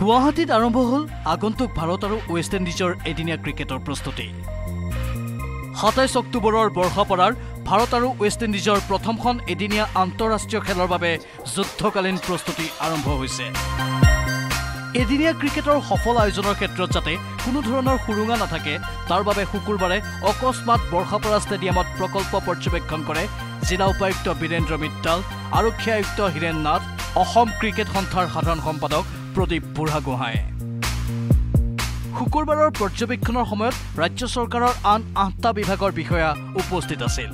গুৱাহাটীত আৰম্ভ হ'ল আগন্তুক ভাৰত আৰু ৱেষ্ট ইণ্ডিজৰ এদিনীয়া ক্ৰিকেটৰ প্ৰস্তুতি। সাতাইছ অক্টোবৰৰ বৰ্ষাপাৰাৰ ভাৰত আৰু ৱেষ্ট ইণ্ডিজৰ প্ৰথমখন এদিনীয়া আন্তঃৰাষ্ট্ৰীয় খেলৰ বাবে যুদ্ধকালীন প্ৰস্তুতি আৰম্ভ হৈছে। এদিনীয়া ক্ৰিকেটৰ সফল আয়োজনৰ ক্ষেত্ৰত যাতে কোনো ধৰণৰ সুৰুঙা নাথাকে তাৰ বাবে শুকুৰবাৰে অকস্মাত বৰ্ষাপাৰা ষ্টেডিয়ামত প্ৰকল্প পৰ্যবেক্ষণ কৰে জিলা উপায়ুক্ত বীৰেন্দ্ৰ মিত্তাল আৰক্ষী আয়ুক্ত হীৰেণ নাথ অসম ক্ৰিকেট সন্থাৰ সাধাৰণ সম্পাদক প্ৰদীপ বুঢ়াগোহাঁই শুকুৰবাৰৰ পৰ্যবেক্ষণৰ সময়ত ৰাজ্য চৰকাৰৰ আন আঠটা বিভাগৰ বিষয়া উপস্থিত আছিল।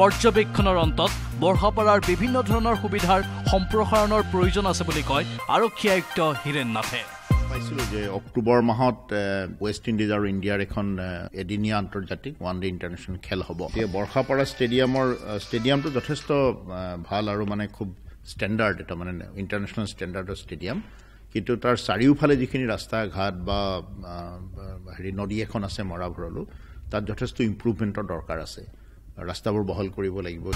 পৰ্যবেক্ষণৰ অন্তত বৰ্ষাপাৰাৰ বিভিন্ন ধৰণৰ সুবিধাৰ সম্প্ৰসাৰণৰ প্ৰয়োজন আছে বুলি কয় আৰক্ষী আয়ুক্ত হীৰেণ নাথে পাইছিলোঁ যে অক্টোবৰ মাহত ৱেষ্ট ইণ্ডিজ আৰু ইণ্ডিয়াৰ এখন এদিনীয়া আন্তৰ্জাতিক ওৱান ডে ইণ্টাৰনেশ্যনেল খেল হ'ব। বৰ্ষাপাৰা ষ্টেডিয়ামৰ ষ্টেডিয়ামটো যথেষ্ট ভাল আৰু মানে খুব ষ্টেণ্ডাৰ্ড এটা মানে ইণ্টাৰনেশ্যনেল ষ্টেণ্ডাৰ্ডৰ ষ্টেডিয়াম কিন্তু তাৰ চাৰিওফালে যিখিনি ৰাস্তা ঘাট বা হেৰি নদী এখন আছে মৰা ভৰলো তাত যথেষ্ট ইম্প্ৰুভমেণ্টৰ দৰকাৰ আছে। ৰাস্তাবোৰ বহল কৰিব লাগিব।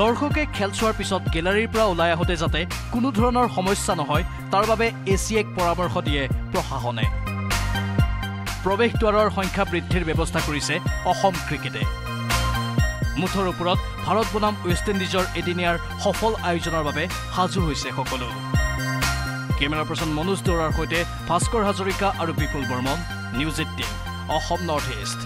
দৰ্শকে খেল চোৱাৰ পিছত গেলাৰীৰ পৰা ওলাই আহোঁতে যাতে কোনো ধৰণৰ সমস্যা নহয় তাৰ বাবে এ চি এক পৰামৰ্শ দিয়ে প্ৰশাসনে। প্ৰৱেশ দ্বাৰৰ সংখ্যা বৃদ্ধিৰ ব্যৱস্থা কৰিছে অসম ক্ৰিকেটে। মুঠৰ ওপৰত ভাৰত বনাম ৱেষ্ট ইণ্ডিজৰ এদিনীয়াৰ সফল আয়োজনৰ বাবে সাজু হৈছে সকলো। কেমেৰা পাৰ্চন মনোজ দৌৰাৰ সৈতে ভাস্কৰ হাজৰিকা আৰু Bipul Barman news eighteen Assam north east.